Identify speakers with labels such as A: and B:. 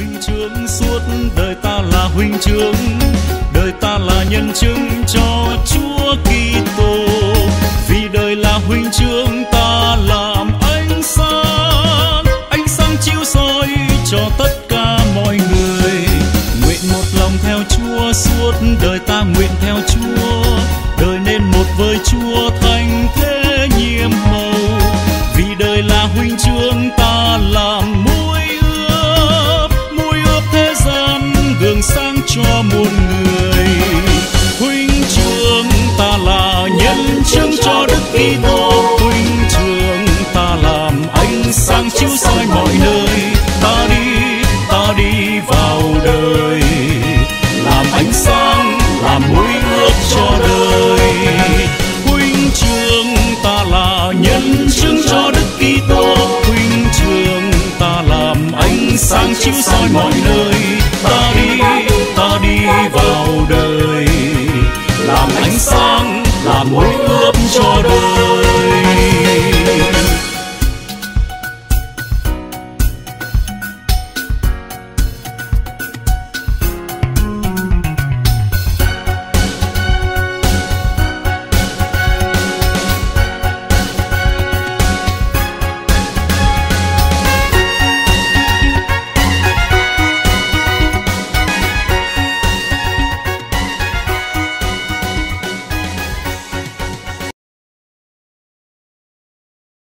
A: huynh trưởng, suốt đời ta là huynh trưởng. Đời ta là nhân chứng cho Chúa Kitô. Vì đời là huynh trưởng, ta làm ánh sáng. Ánh sáng chiếu soi cho tất cả mọi người. Nguyện một lòng theo Chúa, suốt đời ta nguyện theo Chúa. Đời nên một với Chúa thành thế nhiệm màu. Vì đời là huynh trưởng ta cho muôn người. Huynh trưởng ta là nhân chứng cho đức Kitô. Huynh trưởng ta làm ánh sáng chiếu soi mọi nơi. Ta đi ta đi vào đời. Làm ánh sáng, làm mũi ước cho đời. Huynh trưởng ta là nhân chứng cho đức Kitô. Huynh trưởng ta làm ánh sáng chiếu soi mọi nơi. Ta đi làm ánh sáng làm mối ướp cho đời.